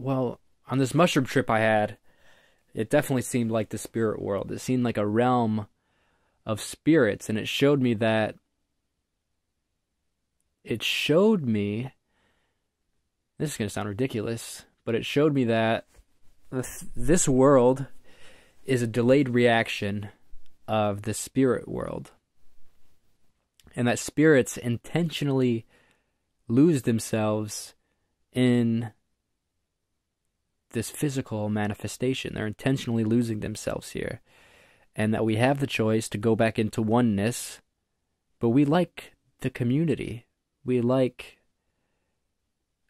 well, on this mushroom trip I had, it definitely seemed like the spirit world. It seemed like a realm of spirits, and it showed me that. It showed me. This is going to sound ridiculous, but it showed me that this, world is a delayed reaction of the spirit world. And that spirits intentionally lose themselves in this physical manifestation. They're intentionally losing themselves here. And that we have the choice to go back into oneness, but we like the community. We like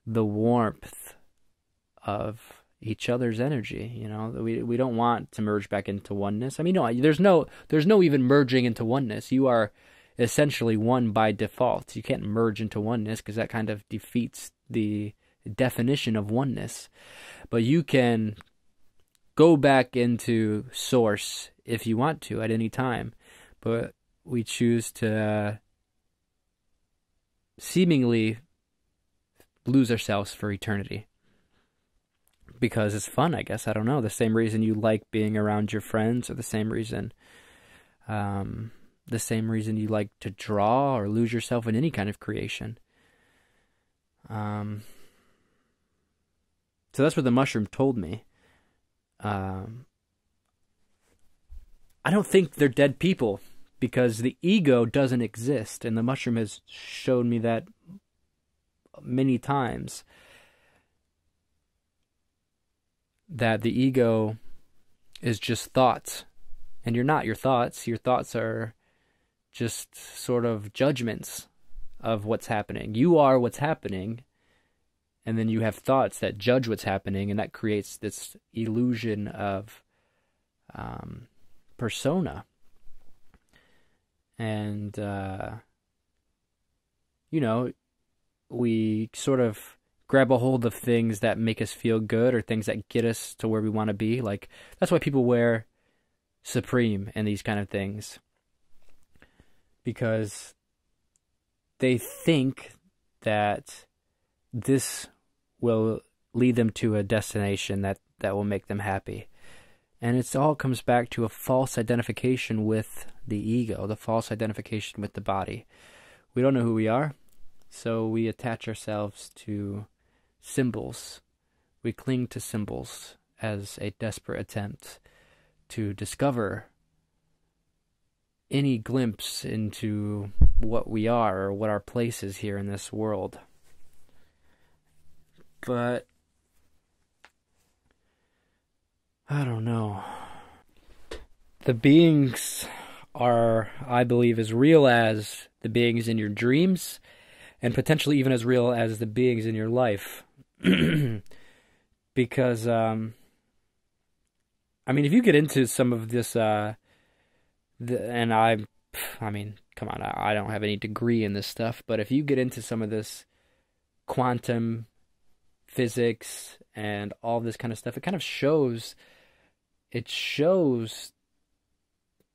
the warmth of each other's energy. You know, we we don't want to merge back into oneness. I mean, no, there's no there's no even merging into oneness. You are essentially one by default. You can't merge into oneness because that kind of defeats the definition of oneness. But you can go back into source if you want to at any time. But we choose to uh, seemingly lose ourselves for eternity. Because it's fun, I guess. I don't know. The same reason you like being around your friends, or the same reason, um, the same reason you like to draw or lose yourself in any kind of creation. Um, so that's what the mushroom told me. Um, I don't think they're dead people because the ego doesn't exist, and the mushroom has shown me that many times. That the ego is just thoughts, and you're not your thoughts. Your thoughts are just sort of judgments of what's happening. You are what's happening, and then you have thoughts that judge what's happening, and that creates this illusion of um, persona. And, uh, you know, we sort of grab a hold of things that make us feel good or things that get us to where we want to be. Like, that's why people wear Supreme and these kind of things. Because they think that this will lead them to a destination that, that will make them happy. And it all comes back to a false identification with the ego, the false identification with the body. We don't know who we are, so we attach ourselves to symbols. We cling to symbols as a desperate attempt to discover any glimpse into what we are or what our place is here in this world. But I don't know. The beings are, I believe, as real as the beings in your dreams, and potentially even as real as the beings in your life. because, um, I mean, if you get into some of this, uh, the, and I, I mean, come on, I, I don't have any degree in this stuff, but if you get into some of this quantum physics and all this kind of stuff, it kind of shows it shows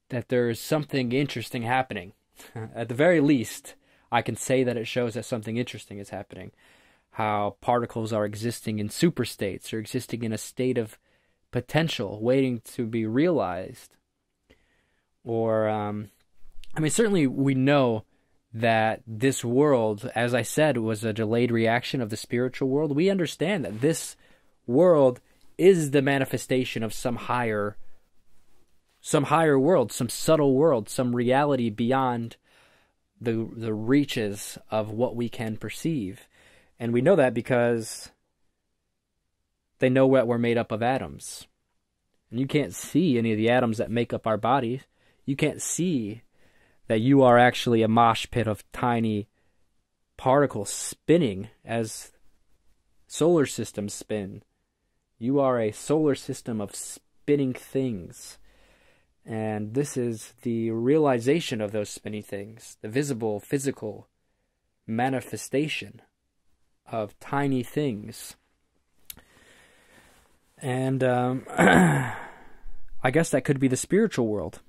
that there is something interesting happening. At the very least, I can say that it shows that something interesting is happening. How particles are existing in superstates or existing in a state of potential waiting to be realized. Or, um, I mean, certainly we know that this world, as I said, was a delayed reaction of the spiritual world. We understand that this world is the manifestation of some higher some higher world, some subtle world, some reality beyond the the reaches of what we can perceive. And we know that because they know that we're made up of atoms. And you can't see any of the atoms that make up our bodies. You can't see that you are actually a mosh pit of tiny particles spinning as solar systems spin you are a solar system of spinning things. And this is the realization of those spinning things, the visible, physical manifestation of tiny things. And um, I guess that could be the spiritual world,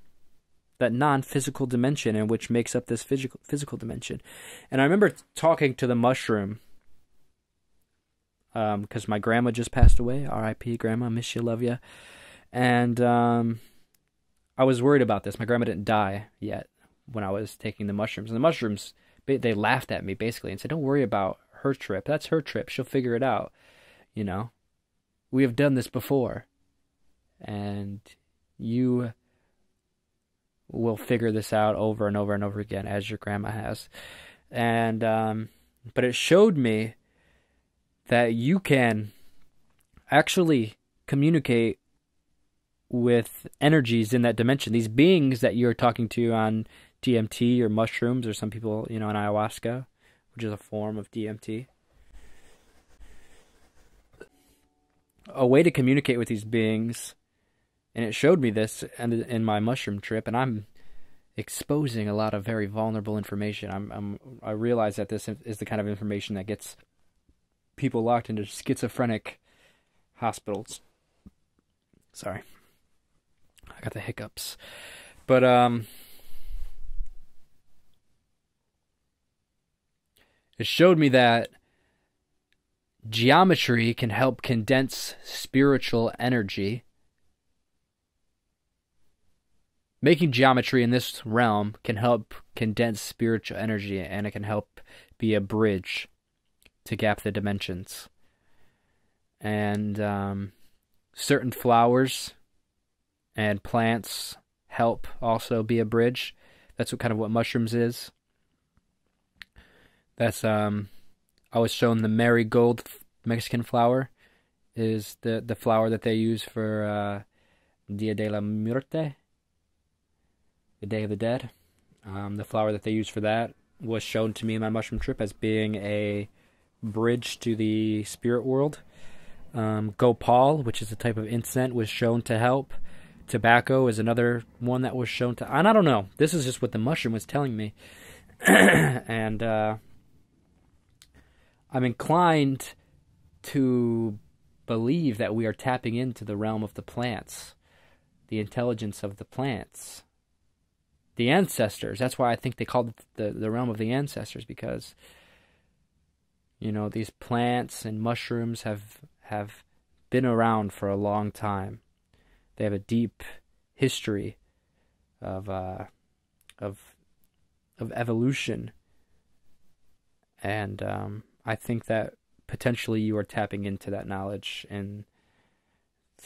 that non physical dimension and which makes up this physical, physical dimension. And I remember talking to the mushroom because um, my grandma just passed away. R.I.P. Grandma, miss you, love you. And um, I was worried about this. My grandma didn't die yet when I was taking the mushrooms, and the mushrooms they laughed at me basically and said, "Don't worry about her trip. That's her trip. She'll figure it out." You know, we have done this before, and you will figure this out over and over and over again as your grandma has. And um, but it showed me that you can actually communicate with energies in that dimension. These beings that you're talking to on DMT or mushrooms, or some people, you know, on ayahuasca, which is a form of DMT. A way to communicate with these beings, and it showed me this in, in my mushroom trip, and I'm exposing a lot of very vulnerable information. I'm, I'm I realize that this is the kind of information that gets people locked into schizophrenic hospitals. Sorry. I got the hiccups. But um it showed me that geometry can help condense spiritual energy making geometry in this realm can help condense spiritual energy and it can help be a bridge to gap the dimensions. And um, certain flowers and plants help also be a bridge. That's what kind of what mushrooms is. That's um I was shown the marigold Mexican flower is the the flower that they use for uh, Dia de la Muerte the Day of the Dead. Um, the flower that they used for that was shown to me in my mushroom trip as being a bridge to the spirit world. Um, Copal, which is a type of incense, was shown to help. Tobacco is another one that was shown to. And I don't know. This is just what the mushroom was telling me. and uh, I'm inclined to believe that we are tapping into the realm of the plants, the intelligence of the plants the ancestors. That's why I think they called it the, the realm of the ancestors because you know these plants and mushrooms have have been around for a long time. They have a deep history of uh, of of evolution, and um, I think that potentially you are tapping into that knowledge and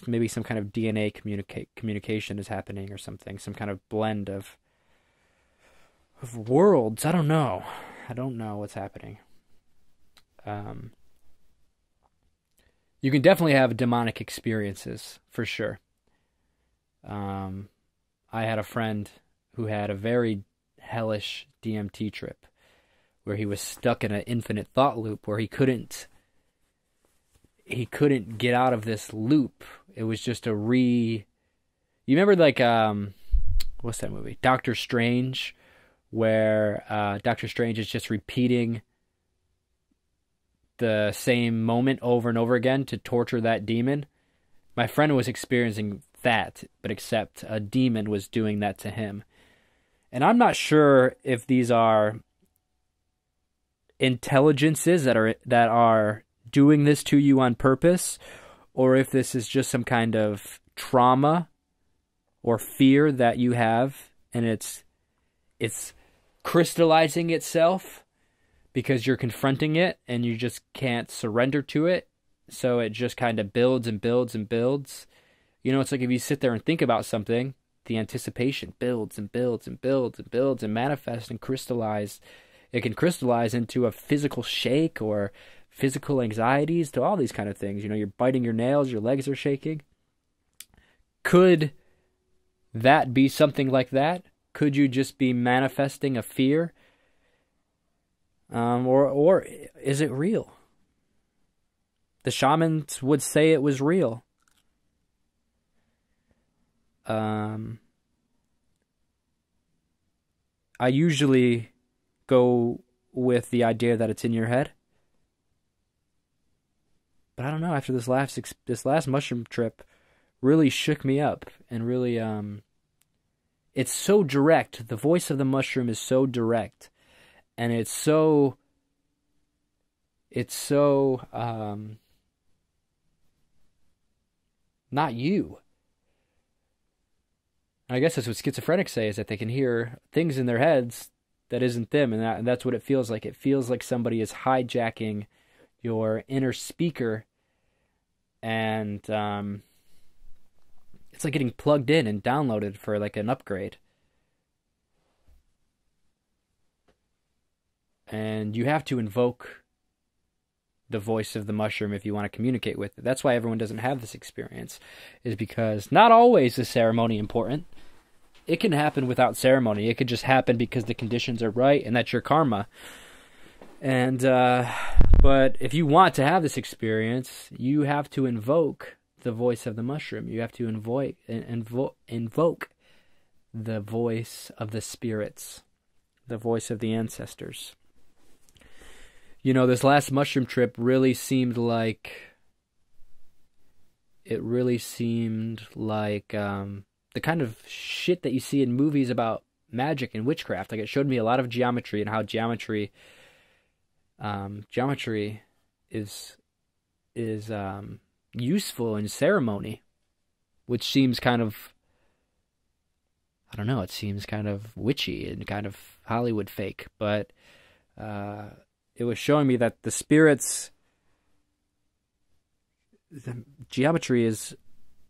maybe some kind of DNA communicate communication is happening or something, some kind of blend of of worlds. I don't know. I don't know what's happening. Um, you can definitely have demonic experiences for sure. Um, I had a friend who had a very hellish DMT trip where he was stuck in an infinite thought loop where he couldn't he couldn't get out of this loop. It was just a re You remember like um what's that movie? Doctor Strange where uh, Doctor Strange is just repeating the same moment over and over again to torture that demon. My friend was experiencing that, but except a demon was doing that to him. And I'm not sure if these are intelligences that are that are doing this to you on purpose or if this is just some kind of trauma or fear that you have and it's it's crystallizing itself because you're confronting it and you just can't surrender to it. So it just kind of builds and builds and builds. You know, it's like if you sit there and think about something, the anticipation builds and builds and builds and builds and manifests and crystallize. It can crystallize into a physical shake or physical anxieties to all these kind of things. You know, you're biting your nails, your legs are shaking. Could that be something like that? Could you just be manifesting a fear? Um, or or is it real? The shamans would say it was real. Um, I usually go with the idea that it's in your head. But I don't know. After this last this last mushroom trip, really shook me up and really um it's so direct. The voice of the mushroom is so direct, and it's so it's so um, not you. And I guess that's what schizophrenics say is that they can hear things in their heads that isn't them, and, that, and that's what it feels like. It feels like somebody is hijacking your inner speaker and um, it's like getting plugged in and downloaded for like an upgrade. And you have to invoke the voice of the mushroom if you want to communicate with it. That's why everyone doesn't have this experience, is because not always is ceremony important. It can happen without ceremony. It could just happen because the conditions are right and that's your karma. And uh, but if you want to have this experience, you have to invoke the voice of the mushroom. You have to invoke invo- invoke the voice of the spirits, the voice of the ancestors you know, this last mushroom trip really seemed like it really seemed like um, the kind of shit that you see in movies about magic and witchcraft. Like it showed me a lot of geometry and how geometry um, geometry is is um, useful in ceremony, which seems kind of I don't know. It seems kind of witchy and kind of Hollywood fake, but uh, it was showing me that the spirits the geometry is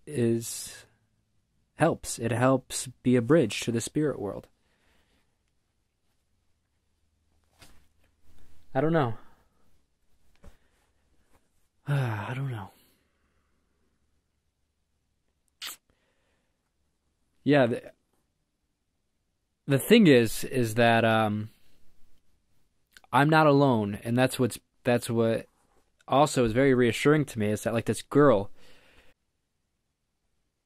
is helps. It helps be a bridge to the spirit world. I don't know. I don't know yeah the, the thing is is that um I'm not alone, and that's what's that's what also is very reassuring to me is that like this girl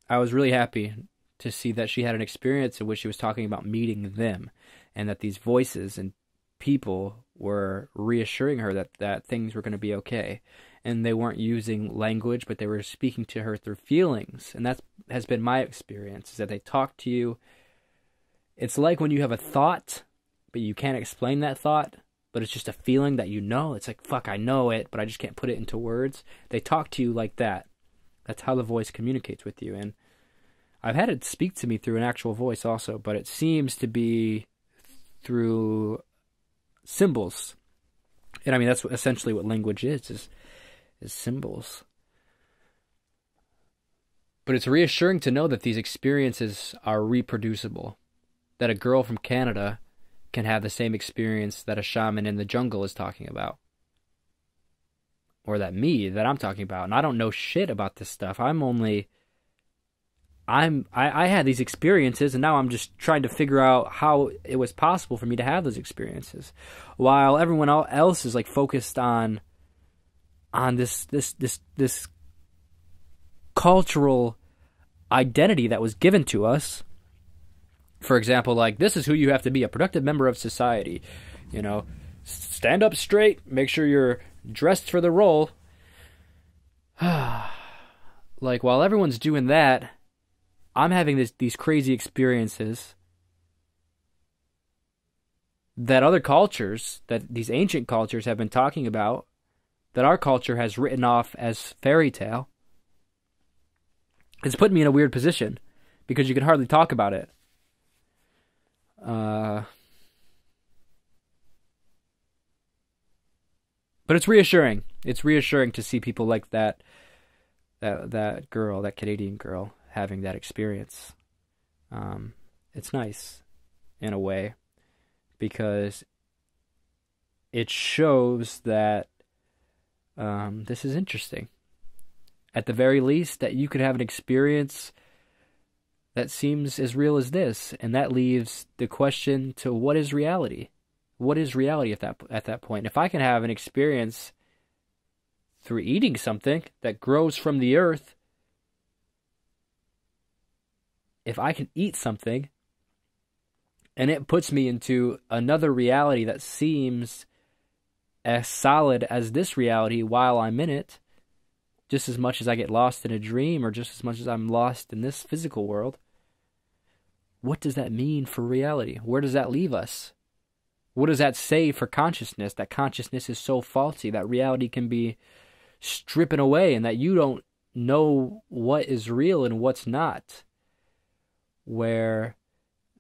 I was really happy to see that she had an experience in which she was talking about meeting them and that these voices and people were reassuring her that that things were going to be okay and they weren't using language but they were speaking to her through feelings and that has been my experience is that they talk to you it's like when you have a thought but you can't explain that thought but it's just a feeling that you know. It's like, fuck, I know it, but I just can't put it into words. They talk to you like that. That's how the voice communicates with you. And I've had it speak to me through an actual voice also, but it seems to be through symbols. And I mean, that's essentially what language is, is, is symbols. But it's reassuring to know that these experiences are reproducible. That a girl from Canada can have the same experience that a shaman in the jungle is talking about. Or that me that I'm talking about. And I don't know shit about this stuff. I'm only I'm I, I had these experiences and now I'm just trying to figure out how it was possible for me to have those experiences. While everyone else is like focused on on this this this this cultural identity that was given to us for example, like this is who you have to be a productive member of society. You know, stand up straight, make sure you're dressed for the role. like while everyone's doing that, I'm having this, these crazy experiences that other cultures, that these ancient cultures have been talking about, that our culture has written off as fairy tale. It's put me in a weird position because you can hardly talk about it. Uh, but it's reassuring. It's reassuring to see people like that, that that girl, that Canadian girl, having that experience. Um, it's nice, in a way, because it shows that um, this is interesting. At the very least, that you could have an experience that seems as real as this, and that leaves the question to what is reality? What is reality at that at that point? If I can have an experience through eating something that grows from the earth, if I can eat something and it puts me into another reality that seems as solid as this reality while I'm in it, just as much as I get lost in a dream or just as much as I'm lost in this physical world, what does that mean for reality? Where does that leave us? What does that say for consciousness? That consciousness is so faulty that reality can be stripping away and that you don't know what is real and what's not, where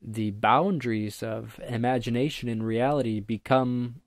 the boundaries of imagination and reality become